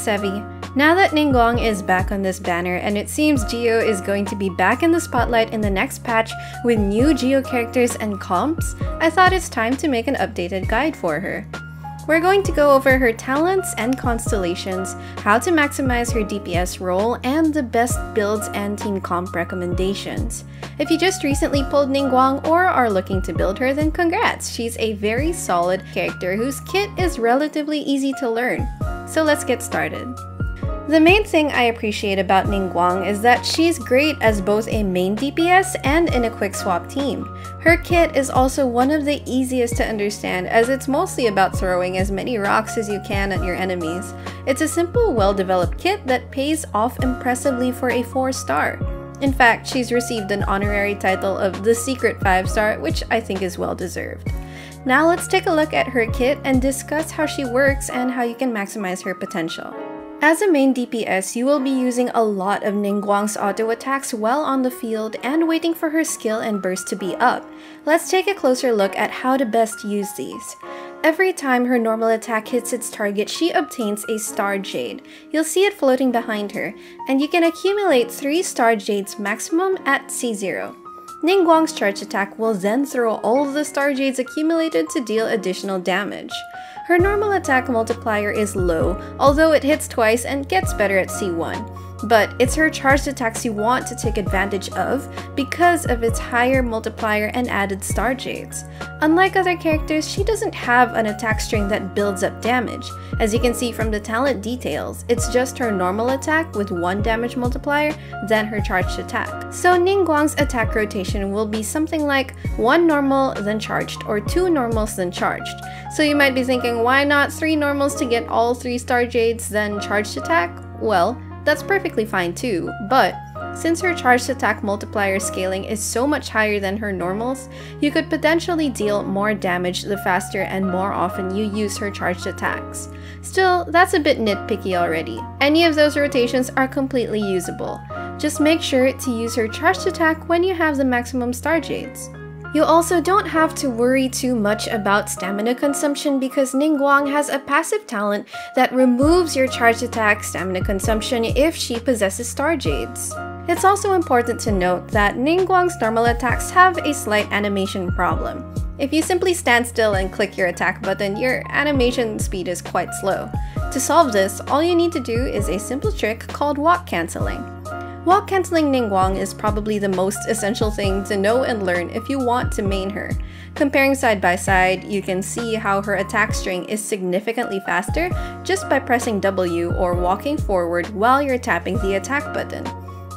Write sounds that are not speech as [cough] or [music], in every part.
Sevy. Now that Ningguang is back on this banner and it seems Geo is going to be back in the spotlight in the next patch with new Geo characters and comps, I thought it's time to make an updated guide for her. We're going to go over her talents and constellations, how to maximize her DPS role, and the best builds and team comp recommendations. If you just recently pulled Ningguang or are looking to build her, then congrats! She's a very solid character whose kit is relatively easy to learn. So let's get started. The main thing I appreciate about Ningguang is that she's great as both a main DPS and in a quick swap team. Her kit is also one of the easiest to understand as it's mostly about throwing as many rocks as you can at your enemies. It's a simple, well-developed kit that pays off impressively for a 4 star. In fact, she's received an honorary title of the Secret 5 star, which I think is well deserved. Now let's take a look at her kit and discuss how she works and how you can maximize her potential. As a main DPS, you will be using a lot of Ningguang's auto attacks while on the field and waiting for her skill and burst to be up. Let's take a closer look at how to best use these. Every time her normal attack hits its target, she obtains a Star Jade. You'll see it floating behind her, and you can accumulate 3 Star Jades maximum at C0. Ningguang's charge attack will then throw all of the Star Jades accumulated to deal additional damage. Her normal attack multiplier is low, although it hits twice and gets better at C1 but it's her charged attacks you want to take advantage of because of its higher multiplier and added star jades. Unlike other characters, she doesn't have an attack string that builds up damage. As you can see from the talent details, it's just her normal attack with 1 damage multiplier, then her charged attack. So Ningguang's attack rotation will be something like 1 normal then charged or 2 normals then charged. So you might be thinking why not 3 normals to get all 3 star jades then charged attack? Well, that's perfectly fine too, but since her charged attack multiplier scaling is so much higher than her normals, you could potentially deal more damage the faster and more often you use her charged attacks. Still, that's a bit nitpicky already. Any of those rotations are completely usable. Just make sure to use her charged attack when you have the maximum star jades. You also don't have to worry too much about stamina consumption because Ningguang has a passive talent that removes your charge attack stamina consumption if she possesses Star Jades. It's also important to note that Ningguang's normal attacks have a slight animation problem. If you simply stand still and click your attack button, your animation speed is quite slow. To solve this, all you need to do is a simple trick called walk cancelling. Walk canceling Ningguang is probably the most essential thing to know and learn if you want to main her. Comparing side by side, you can see how her attack string is significantly faster just by pressing W or walking forward while you're tapping the attack button.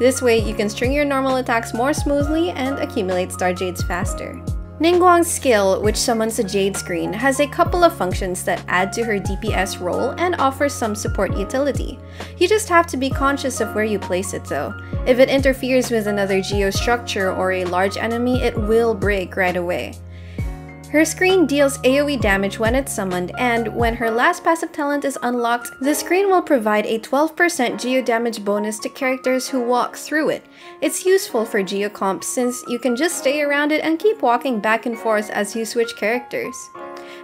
This way, you can string your normal attacks more smoothly and accumulate Star Jades faster. Ningguang's skill, which summons a Jade screen, has a couple of functions that add to her DPS role and offer some support utility. You just have to be conscious of where you place it though. If it interferes with another Geo structure or a large enemy, it will break right away. Her screen deals AoE damage when it's summoned, and when her last passive talent is unlocked, the screen will provide a 12% geo damage bonus to characters who walk through it. It's useful for geo comps since you can just stay around it and keep walking back and forth as you switch characters.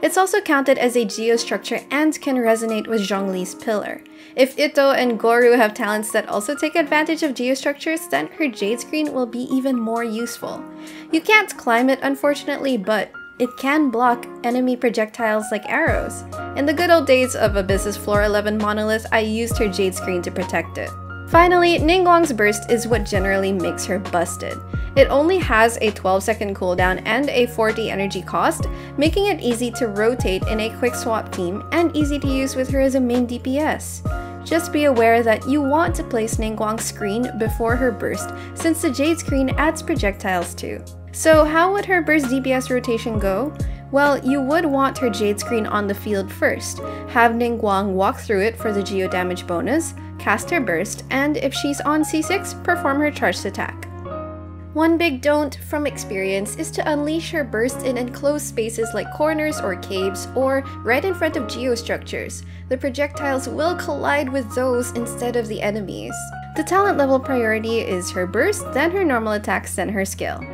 It's also counted as a geo structure and can resonate with Zhongli's pillar. If Itto and Gorou have talents that also take advantage of geostructures, then her Jade Screen will be even more useful. You can't climb it unfortunately, but it can block enemy projectiles like arrows. In the good old days of Abyss's Floor 11 monolith, I used her Jade Screen to protect it. Finally, Ningguang's burst is what generally makes her busted. It only has a 12 second cooldown and a 40 energy cost, making it easy to rotate in a quick swap team and easy to use with her as a main DPS. Just be aware that you want to place Ningguang's screen before her burst since the Jade screen adds projectiles too. So how would her burst DPS rotation go? Well, you would want her Jade screen on the field first, have Ningguang walk through it for the geo damage bonus, cast her burst, and if she's on C6, perform her charged attack. One big don't from experience is to unleash her burst in enclosed spaces like corners or caves or right in front of geostructures. The projectiles will collide with those instead of the enemies. The talent level priority is her burst, then her normal attacks, then her skill.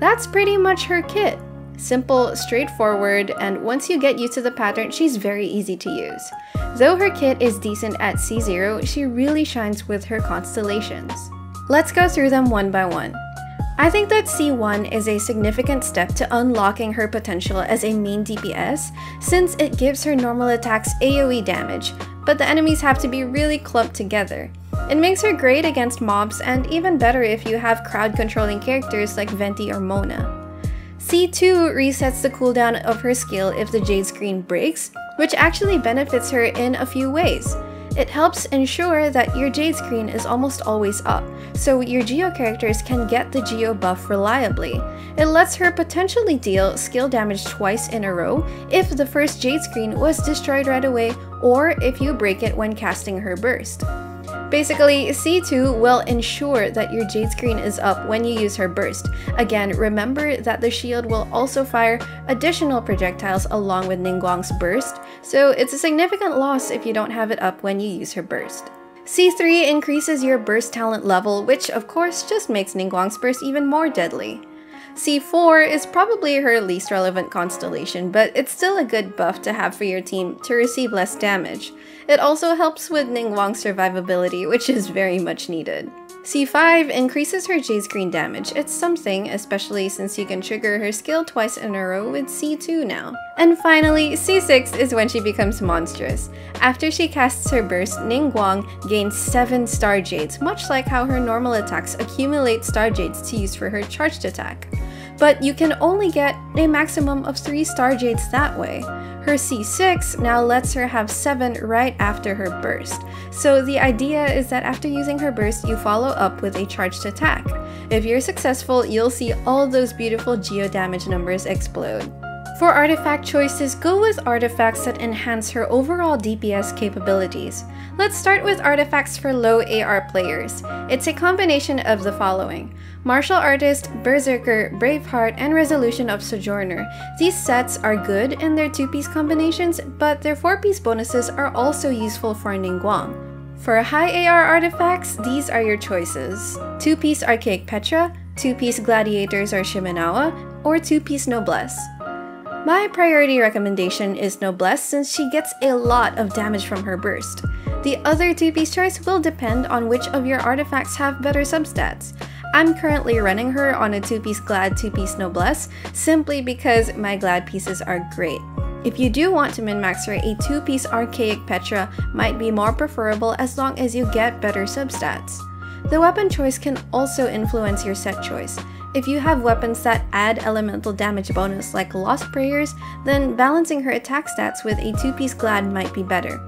That's pretty much her kit. Simple, straightforward, and once you get used to the pattern, she's very easy to use. Though her kit is decent at C0, she really shines with her constellations. Let's go through them one by one. I think that C1 is a significant step to unlocking her potential as a main DPS since it gives her normal attacks AoE damage, but the enemies have to be really clumped together. It makes her great against mobs and even better if you have crowd controlling characters like Venti or Mona. C2 resets the cooldown of her skill if the Jade screen breaks, which actually benefits her in a few ways. It helps ensure that your Jade screen is almost always up, so your Geo characters can get the Geo buff reliably. It lets her potentially deal skill damage twice in a row if the first Jade screen was destroyed right away or if you break it when casting her burst. Basically, C2 will ensure that your Jade screen is up when you use her burst. Again, remember that the shield will also fire additional projectiles along with Ningguang's burst, so it's a significant loss if you don't have it up when you use her burst. C3 increases your burst talent level, which of course just makes Ningguang's burst even more deadly. C4 is probably her least relevant constellation, but it's still a good buff to have for your team to receive less damage. It also helps with Ningguang's survivability, which is very much needed. C5 increases her Jade screen damage. It's something, especially since you can trigger her skill twice in a row with C2 now. And finally, C6 is when she becomes monstrous. After she casts her burst, Ningguang gains 7 Star Jades, much like how her normal attacks accumulate Star Jades to use for her charged attack but you can only get a maximum of 3 Star Jades that way. Her C6 now lets her have 7 right after her burst, so the idea is that after using her burst, you follow up with a charged attack. If you're successful, you'll see all those beautiful geo damage numbers explode. For artifact choices, go with artifacts that enhance her overall DPS capabilities. Let's start with artifacts for low AR players. It's a combination of the following. Martial Artist, Berserker, Braveheart, and Resolution of Sojourner. These sets are good in their 2-piece combinations, but their 4-piece bonuses are also useful for Ningguang. For high AR artifacts, these are your choices. 2-piece Archaic Petra, 2-piece Gladiators or Shimenawa, or 2-piece Noblesse. My priority recommendation is Noblesse since she gets a lot of damage from her burst. The other 2-piece choice will depend on which of your artifacts have better substats. I'm currently running her on a 2-piece Glad 2-piece Noblesse simply because my Glad pieces are great. If you do want to min-max her, a 2-piece Archaic Petra might be more preferable as long as you get better substats. The weapon choice can also influence your set choice. If you have weapons that add elemental damage bonus like Lost Prayers, then balancing her attack stats with a 2-piece Glad might be better.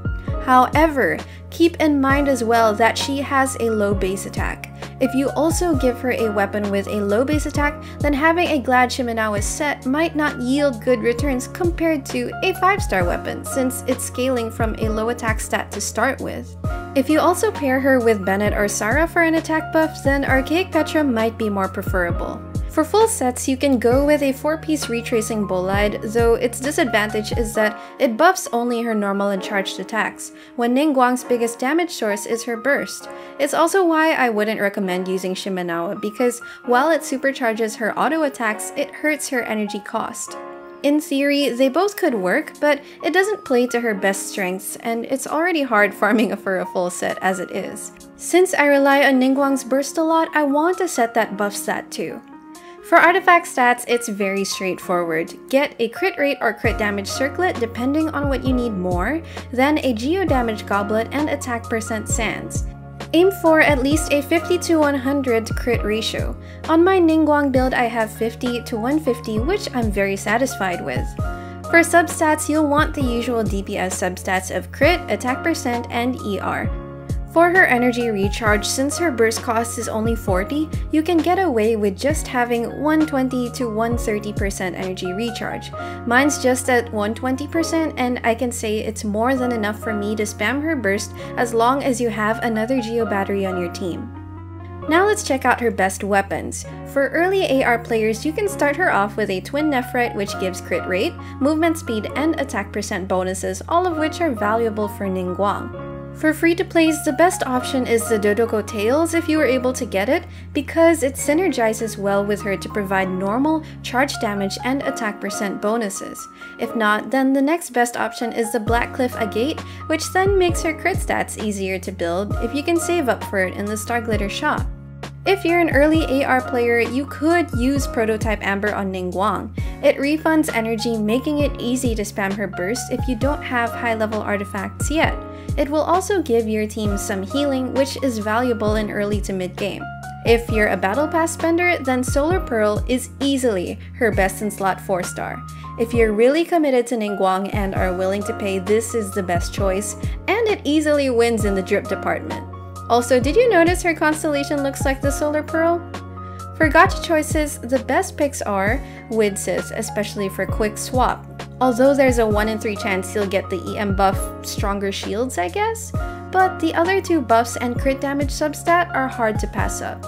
However, keep in mind as well that she has a low base attack. If you also give her a weapon with a low base attack, then having a Glad Shimenawa set might not yield good returns compared to a 5-star weapon since it's scaling from a low attack stat to start with. If you also pair her with Bennett or Sara for an attack buff, then Archaic Petra might be more preferable. For full sets, you can go with a 4-piece Retracing Bolide, though its disadvantage is that it buffs only her normal and charged attacks, when Ningguang's biggest damage source is her burst. It's also why I wouldn't recommend using Shimenawa, because while it supercharges her auto attacks, it hurts her energy cost. In theory, they both could work, but it doesn't play to her best strengths, and it's already hard [laughs] farming for a full set as it is. Since I rely on Ningguang's burst a lot, I want to set that buff stat too. For artifact stats, it's very straightforward. Get a crit rate or crit damage circlet depending on what you need more, then a geo damage goblet and attack percent sands. Aim for at least a 50 to 100 crit ratio. On my Ningguang build I have 50 to 150 which I'm very satisfied with. For substats, you'll want the usual DPS substats of crit, attack percent, and ER. For her energy recharge, since her burst cost is only 40, you can get away with just having 120 to 130% energy recharge. Mine's just at 120% and I can say it's more than enough for me to spam her burst as long as you have another Geo battery on your team. Now let's check out her best weapons. For early AR players, you can start her off with a Twin Nephrite which gives crit rate, movement speed, and attack percent bonuses, all of which are valuable for Ningguang. For free-to-plays, the best option is the Dodoco Tales if you are able to get it, because it synergizes well with her to provide normal, charge damage, and attack percent bonuses. If not, then the next best option is the Blackcliff Agate, which then makes her crit stats easier to build if you can save up for it in the Star Glitter shop. If you're an early AR player, you could use Prototype Amber on Ningguang. It refunds energy, making it easy to spam her burst if you don't have high level artifacts yet. It will also give your team some healing, which is valuable in early to mid game. If you're a Battle Pass spender, then Solar Pearl is easily her best in slot 4 star. If you're really committed to Ningguang and are willing to pay, this is the best choice, and it easily wins in the drip department. Also, did you notice her constellation looks like the Solar Pearl? For gacha choices, the best picks are Widsith, especially for quick swap. Although there's a 1 in 3 chance you'll get the EM buff Stronger Shields, I guess, but the other two buffs and crit damage substat are hard to pass up.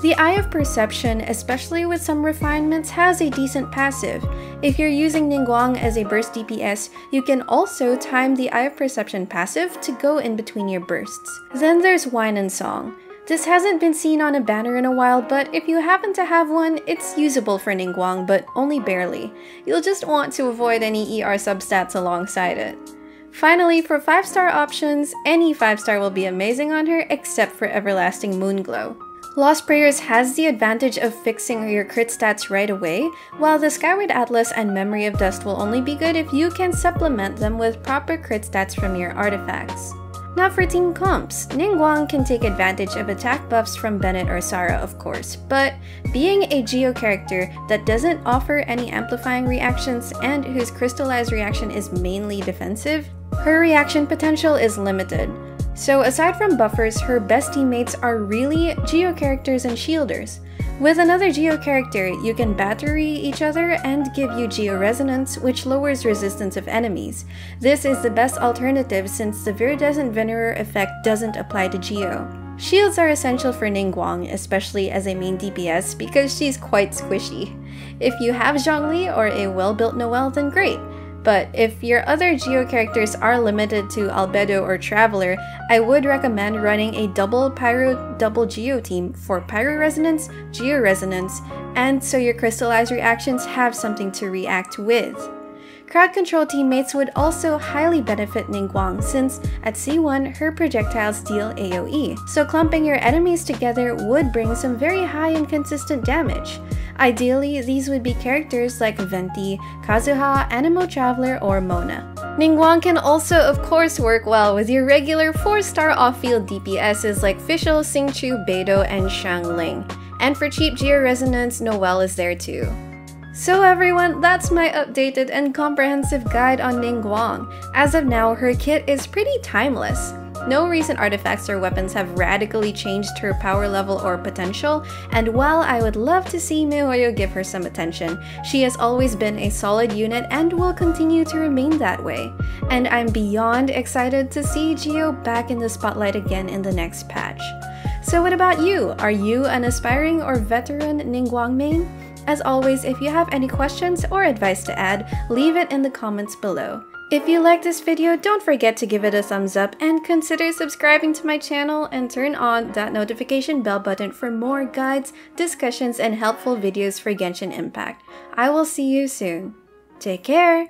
The Eye of Perception, especially with some refinements, has a decent passive. If you're using Ningguang as a burst DPS, you can also time the Eye of Perception passive to go in between your bursts. Then there's Wine and Song. This hasn't been seen on a banner in a while, but if you happen to have one, it's usable for Ningguang, but only barely. You'll just want to avoid any ER substats alongside it. Finally, for 5-star options, any 5-star will be amazing on her except for Everlasting Moonglow. Lost Prayers has the advantage of fixing your crit stats right away, while the Skyward Atlas and Memory of Dust will only be good if you can supplement them with proper crit stats from your artifacts. Not for team comps, Ningguang can take advantage of attack buffs from Bennett or Sara of course, but being a Geo character that doesn't offer any amplifying reactions and whose crystallized reaction is mainly defensive, her reaction potential is limited. So aside from buffers, her best teammates are really Geo characters and shielders. With another Geo character, you can battery each other and give you Geo Resonance, which lowers resistance of enemies. This is the best alternative since the Viridescent Venerer effect doesn't apply to Geo. Shields are essential for Ningguang, especially as a main DPS because she's quite squishy. If you have Zhongli or a well-built Noelle, then great. But if your other Geo characters are limited to Albedo or Traveler, I would recommend running a double Pyro double Geo team for Pyro Resonance, Geo Resonance, and so your crystallized reactions have something to react with. Crowd control teammates would also highly benefit Ningguang since at C1 her projectiles deal AoE, so clumping your enemies together would bring some very high and consistent damage. Ideally, these would be characters like Venti, Kazuha, Anemo Traveler, or Mona. Ningguang can also of course work well with your regular 4-star off-field DPSs like Fischl, Xingqiu, Beidou, and Xiangling. And for cheap Geo Resonance, Noelle is there too. So everyone, that's my updated and comprehensive guide on Ningguang. As of now, her kit is pretty timeless. No recent artifacts or weapons have radically changed her power level or potential, and while I would love to see MiHoYo give her some attention, she has always been a solid unit and will continue to remain that way. And I'm beyond excited to see Geo back in the spotlight again in the next patch. So what about you? Are you an aspiring or veteran Ningguang main? As always, if you have any questions or advice to add, leave it in the comments below. If you like this video, don't forget to give it a thumbs up and consider subscribing to my channel and turn on that notification bell button for more guides, discussions, and helpful videos for Genshin Impact. I will see you soon. Take care!